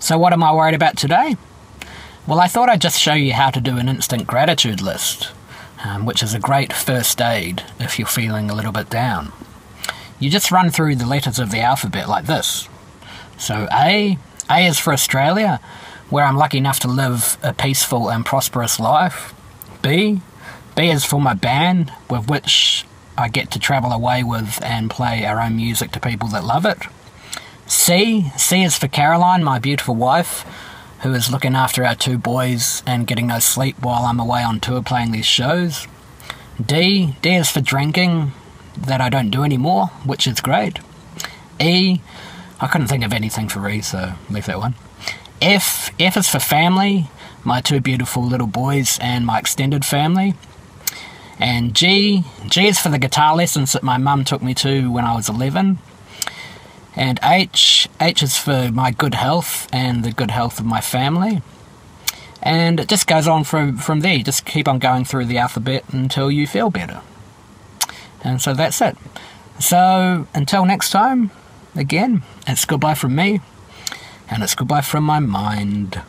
So, what am I worried about today? Well, I thought I'd just show you how to do an instant gratitude list, um, which is a great first aid if you're feeling a little bit down. You just run through the letters of the alphabet like this. So, A, A is for Australia, where I'm lucky enough to live a peaceful and prosperous life. B, B is for my band, with which I get to travel away with and play our own music to people that love it. C, C is for Caroline, my beautiful wife, who is looking after our two boys and getting no sleep while I'm away on tour playing these shows. D, D is for drinking, that I don't do anymore, which is great. E, I couldn't think of anything for E, so leave that one. F, F is for family, my two beautiful little boys and my extended family. And G, G is for the guitar lessons that my mum took me to when I was 11. And H, H is for my good health and the good health of my family. And it just goes on from, from there. Just keep on going through the alphabet until you feel better. And so that's it. So until next time, again, it's goodbye from me, and it's goodbye from my mind.